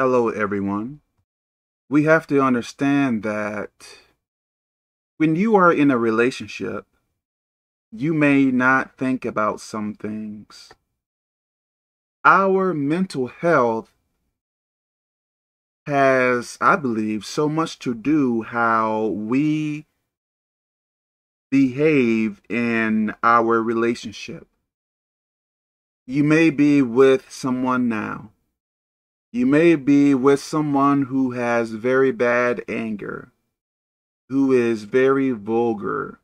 Hello, everyone. We have to understand that when you are in a relationship, you may not think about some things. Our mental health has, I believe, so much to do how we behave in our relationship. You may be with someone now. You may be with someone who has very bad anger, who is very vulgar.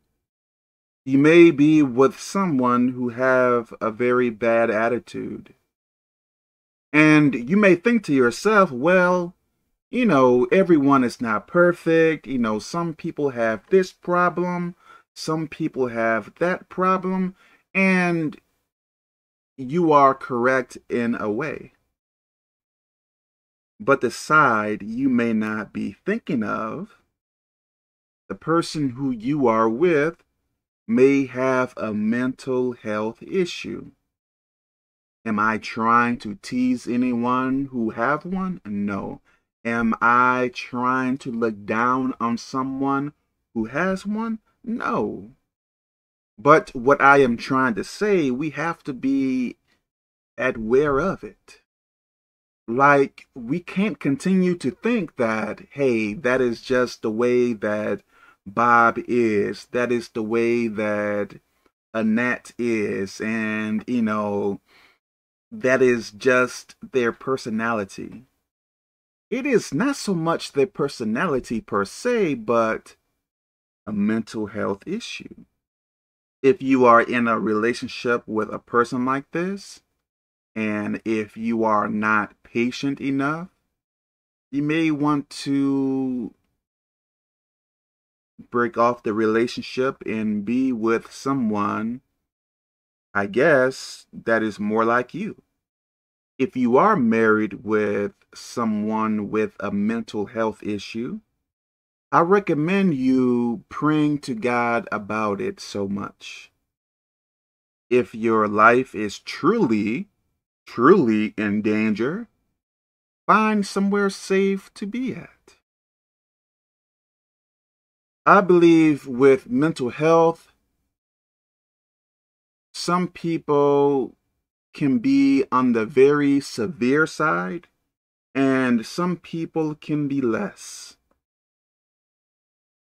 You may be with someone who have a very bad attitude. And you may think to yourself, well, you know, everyone is not perfect. You know, some people have this problem, some people have that problem, and you are correct in a way. But the side you may not be thinking of, the person who you are with may have a mental health issue. Am I trying to tease anyone who have one? No. Am I trying to look down on someone who has one? No. But what I am trying to say, we have to be aware of it. Like, we can't continue to think that, hey, that is just the way that Bob is. That is the way that Annette is. And, you know, that is just their personality. It is not so much their personality per se, but a mental health issue. If you are in a relationship with a person like this, and if you are not patient enough, you may want to break off the relationship and be with someone, I guess, that is more like you. If you are married with someone with a mental health issue, I recommend you praying to God about it so much. If your life is truly, truly in danger, find somewhere safe to be at. I believe with mental health, some people can be on the very severe side, and some people can be less.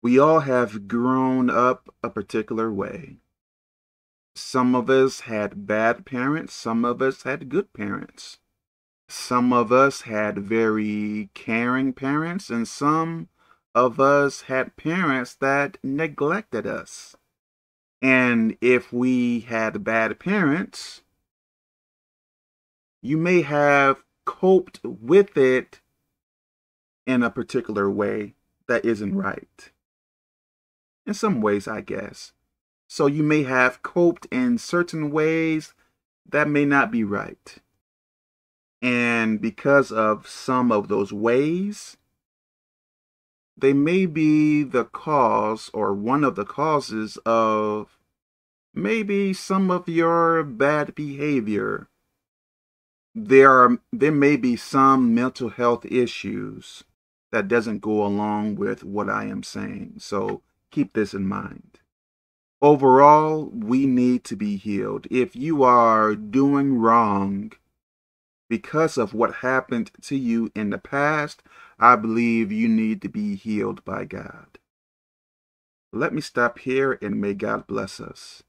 We all have grown up a particular way. Some of us had bad parents, some of us had good parents. Some of us had very caring parents, and some of us had parents that neglected us. And if we had bad parents, you may have coped with it in a particular way that isn't right in some ways, I guess. So you may have coped in certain ways that may not be right. And because of some of those ways, they may be the cause or one of the causes of maybe some of your bad behavior. There are there may be some mental health issues that doesn't go along with what I am saying. So Keep this in mind. Overall, we need to be healed. If you are doing wrong because of what happened to you in the past, I believe you need to be healed by God. Let me stop here and may God bless us.